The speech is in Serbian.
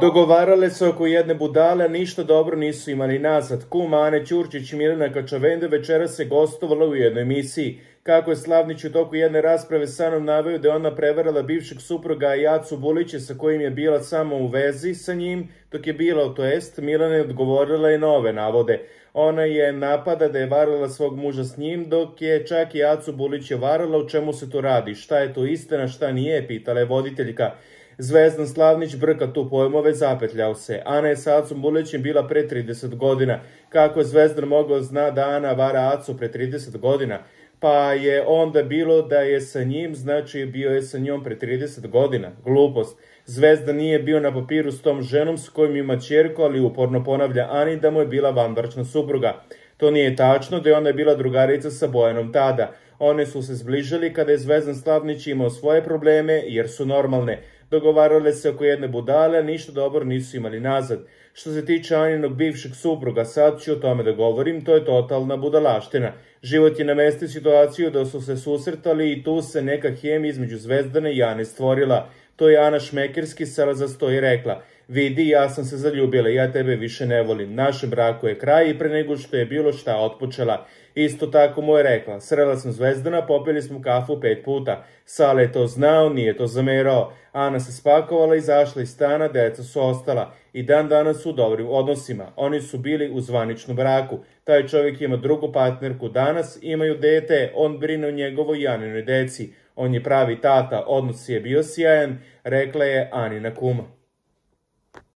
Dogovarale se oko jedne budale, ništa dobro nisu imali nazad. Kum Ane Ćurčić i Milena Kačavende večera se gostovala u jednoj emisiji. Kako je Slavnić u toku jedne rasprave sa mnom naveo da je ona prevarala bivšeg supruga Jacu Bulića sa kojim je bila samo u vezi sa njim, dok je bila, to jest, Milana je odgovorila i nove navode. Ona je napada da je varala svog muža s njim, dok je čak i Jacu Bulić je varala u čemu se to radi, šta je to istina, šta nije, pitala je voditeljka. Zvezdan Slavnić brka tu pojmove, zapetljao se. Ana je sa Acom Bulićem bila pre 30 godina. Kako je Zvezdan mogao zna da Ana vara Acu pre 30 godina? Pa je onda bilo da je sa njim, znači bio je sa njom pre 30 godina. Glupost. Zvezda nije bio na papiru s tom ženom s kojim ima čerku, ali uporno ponavlja Ani da mu je bila vanbračna supruga. To nije tačno da je ona bila drugarica sa Bojanom tada. One su se zbližali kada je Zvezdan Slavnić imao svoje probleme jer su normalne. Dogovarale se oko jedne budale, a ništa dobro nisu imali nazad. Što se tiče Aninog bivšeg supruga, sad ću o tome da govorim, to je totalna budalaština. Život je namestio situaciju da su se susretali i tu se neka hemija između Zvezdane i Ane stvorila. To je Ana Šmekerski sala za sto i rekla, vidi, ja sam se zaljubila, ja tebe više ne volim. Našem braku je kraj i pre nego što je bilo šta otpočela. Isto tako mu je rekla, srela sam Zvezdana, popili smo kafu pet puta. Sale je to znao, nije to zamerao. Ana se spakovala, izašla iz stana, deca su ostala. I dan danas su u dobrim odnosima. Oni su bili u zvaničnom braku. Taj čovjek ima drugu partnerku danas, imaju dete, on brine o njegovoj Janinoj deci. On je pravi tata, odnos je bio sjajan, rekla je Anina kuma.